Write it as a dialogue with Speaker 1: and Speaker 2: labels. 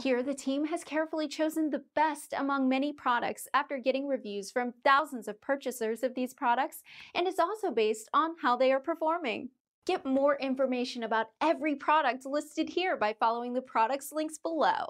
Speaker 1: Here, the team has carefully chosen the best among many products after getting reviews from thousands of purchasers of these products, and is also based on how they are performing. Get more information about every product listed here by following the products links below.